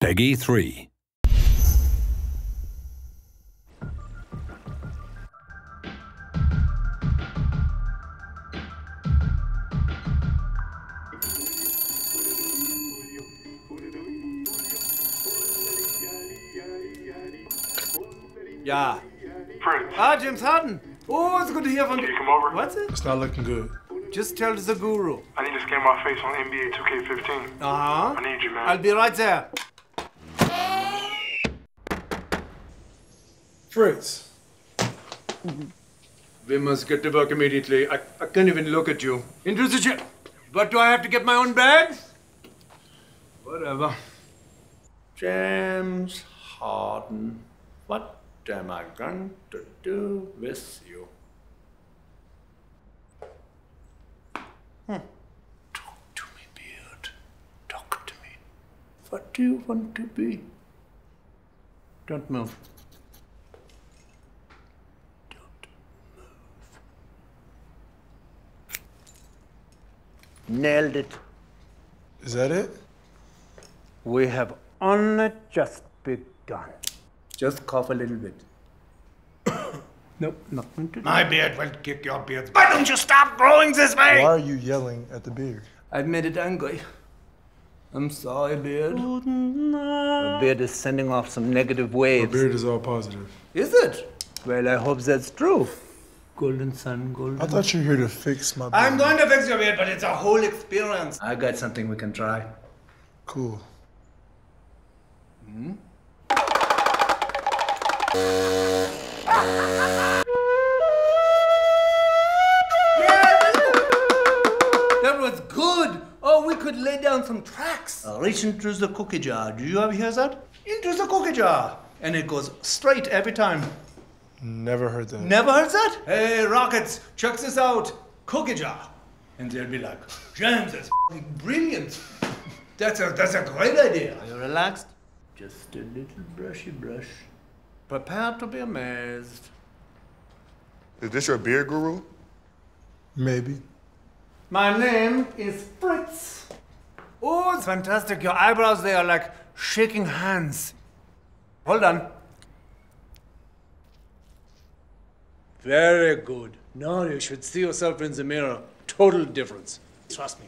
Peggy 3. Yeah. Prince, Ah, James Harden. Oh, it's good to hear from can you. you come over? What's it? It's not looking good. Just tell the guru. I need to scan my face on NBA 2K15. Uh huh. I need you, man. I'll be right there. Fritz. We must get to work immediately. I, I can't even look at you. The chair. But do I have to get my own bags? Whatever. James Harden. What am I going to do with you? Hmm. Talk to me, Beard. Talk to me. What do you want to be? Don't move. Nailed it. Is that it? We have only just begun. Just cough a little bit. nope, nothing to do. My beard will kick your beard. Why don't you stop growing this way? Why are you yelling at the beard? I've made it angry. I'm sorry, beard. The beard is sending off some negative waves. The waves. beard is all positive. Is it? Well, I hope that's true. Golden sun, golden. I thought you were here to fix my beard. I'm going to fix your beard, but it's a whole experience. I got something we can try. Cool. That was good. Oh, we could lay down some tracks. Uh, reach into the cookie jar. Do you ever hear that? Into the cookie jar. And it goes straight every time. Never heard that. Never heard that? Hey, Rockets, check this out. Cookie jar. And they'll be like, James, that's f***ing brilliant. That's a, that's a great idea. Are you relaxed? Just a little brushy brush. Prepare to be amazed. Is this your beard guru? Maybe. My name is Fritz. Oh, it's fantastic. Your eyebrows, they are like shaking hands. Hold on. Very good. Now you should see yourself in the mirror. Total difference. Trust me.